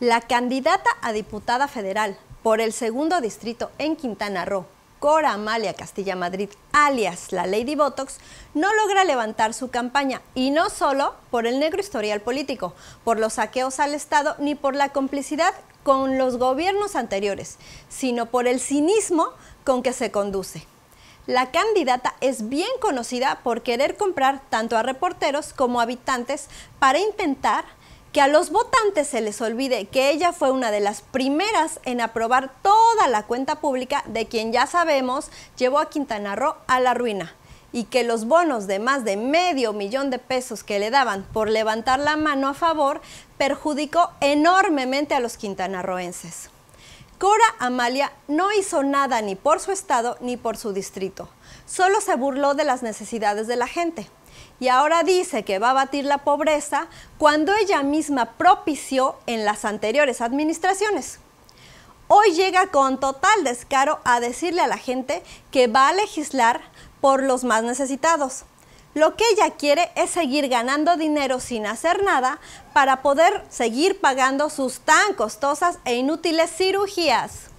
La candidata a diputada federal por el segundo distrito en Quintana Roo, Cora Amalia Castilla Madrid, alias la Lady Botox, no logra levantar su campaña y no solo por el negro historial político, por los saqueos al Estado ni por la complicidad con los gobiernos anteriores, sino por el cinismo con que se conduce. La candidata es bien conocida por querer comprar tanto a reporteros como a habitantes para intentar que a los votantes se les olvide que ella fue una de las primeras en aprobar toda la cuenta pública de quien ya sabemos llevó a Quintana Roo a la ruina y que los bonos de más de medio millón de pesos que le daban por levantar la mano a favor perjudicó enormemente a los quintanarroenses. Cora Amalia no hizo nada ni por su estado ni por su distrito, solo se burló de las necesidades de la gente y ahora dice que va a batir la pobreza cuando ella misma propició en las anteriores administraciones. Hoy llega con total descaro a decirle a la gente que va a legislar por los más necesitados. Lo que ella quiere es seguir ganando dinero sin hacer nada para poder seguir pagando sus tan costosas e inútiles cirugías.